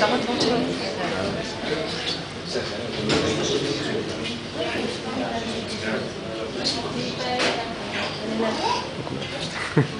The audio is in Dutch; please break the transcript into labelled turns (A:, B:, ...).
A: zag het wel zo.